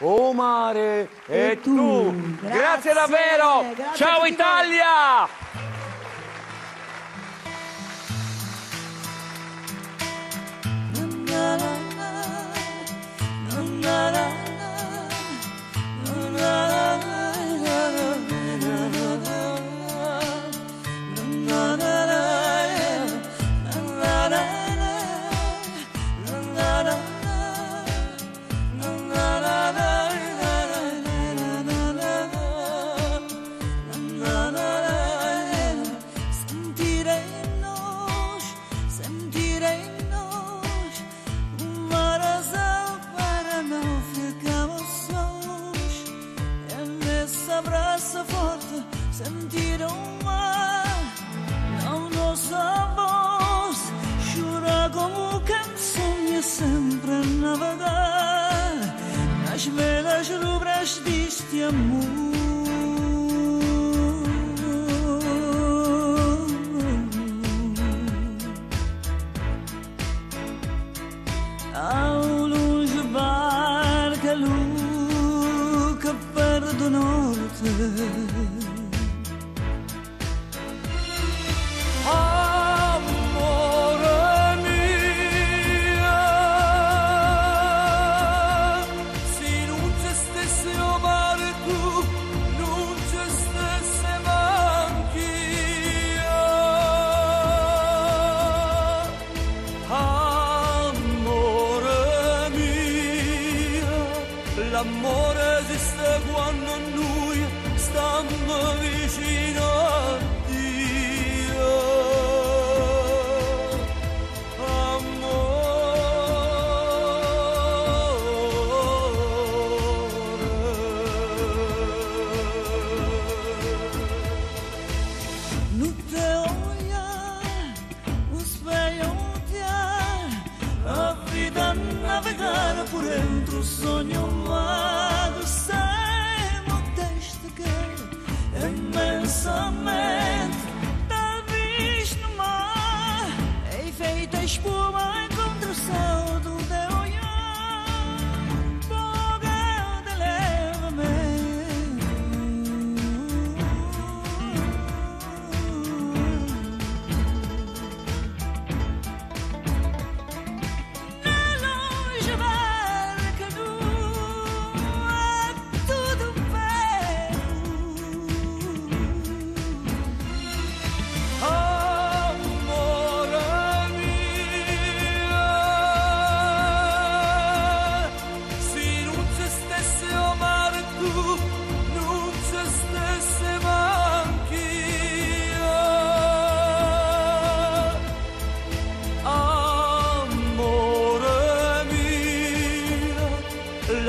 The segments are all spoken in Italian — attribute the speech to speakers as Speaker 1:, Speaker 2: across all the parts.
Speaker 1: O e,
Speaker 2: e
Speaker 1: tu.
Speaker 2: tu.
Speaker 1: Grazie,
Speaker 2: grazie
Speaker 1: davvero.
Speaker 2: Grazie
Speaker 1: Ciao Italia.
Speaker 2: esse amor. Ao longe barca
Speaker 1: louca para do norte. L'amore esiste quando noi stiamo vicino a Dio. Amore.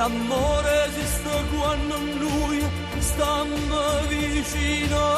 Speaker 1: L'amore esiste quando lui sta vicino